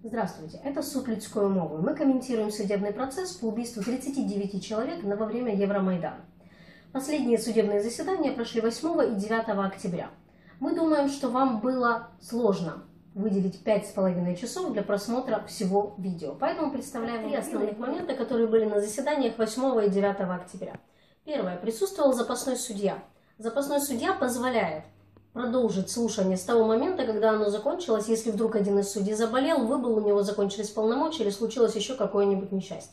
Здравствуйте, это суд людской умовы. Мы комментируем судебный процесс по убийству 39 человек во время Евромайдана. Последние судебные заседания прошли 8 и 9 октября. Мы думаем, что вам было сложно выделить 5,5 часов для просмотра всего видео. Поэтому представляем три основных момента, которые были на заседаниях 8 и 9 октября. Первое. Присутствовал запасной судья. Запасной судья позволяет продолжить слушание с того момента, когда оно закончилось, если вдруг один из судей заболел, выбыл, у него закончились полномочия или случилось еще какое-нибудь несчастье.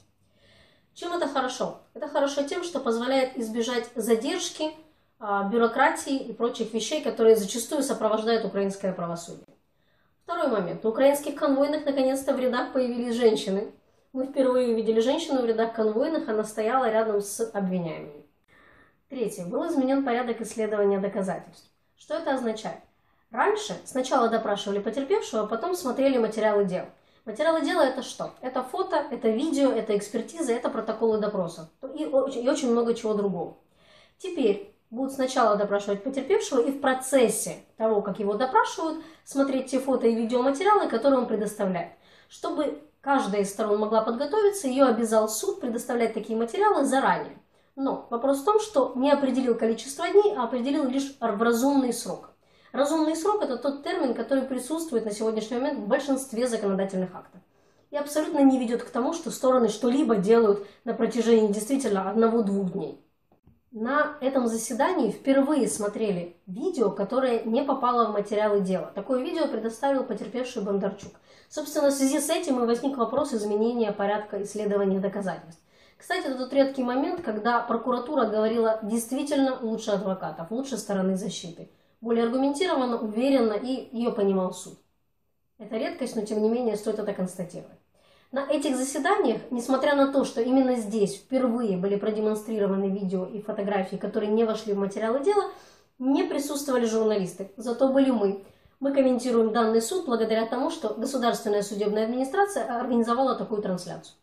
Чем это хорошо? Это хорошо тем, что позволяет избежать задержки, а, бюрократии и прочих вещей, которые зачастую сопровождают украинское правосудие. Второй момент. В украинских конвойных наконец-то в рядах появились женщины. Мы впервые увидели женщину в рядах конвойных, она стояла рядом с обвиняемыми. Третье. Был изменен порядок исследования доказательств. Что это означает? Раньше сначала допрашивали потерпевшего, а потом смотрели материалы дела. Материалы дела это что? Это фото, это видео, это экспертиза, это протоколы допроса и, и очень много чего другого. Теперь будут сначала допрашивать потерпевшего и в процессе того, как его допрашивают, смотреть те фото и видеоматериалы, которые он предоставляет. Чтобы каждая из сторон могла подготовиться, ее обязал суд предоставлять такие материалы заранее. Но вопрос в том, что не определил количество дней, а определил лишь разумный срок. Разумный срок – это тот термин, который присутствует на сегодняшний момент в большинстве законодательных актов. И абсолютно не ведет к тому, что стороны что-либо делают на протяжении действительно одного-двух дней. На этом заседании впервые смотрели видео, которое не попало в материалы дела. Такое видео предоставил потерпевший Бондарчук. Собственно, в связи с этим и возник вопрос изменения порядка исследования доказательств. Кстати, это тот редкий момент, когда прокуратура говорила действительно лучше адвокатов, лучше стороны защиты. Более аргументированно, уверенно и ее понимал суд. Это редкость, но тем не менее стоит это констатировать. На этих заседаниях, несмотря на то, что именно здесь впервые были продемонстрированы видео и фотографии, которые не вошли в материалы дела, не присутствовали журналисты. Зато были мы. Мы комментируем данный суд благодаря тому, что Государственная судебная администрация организовала такую трансляцию.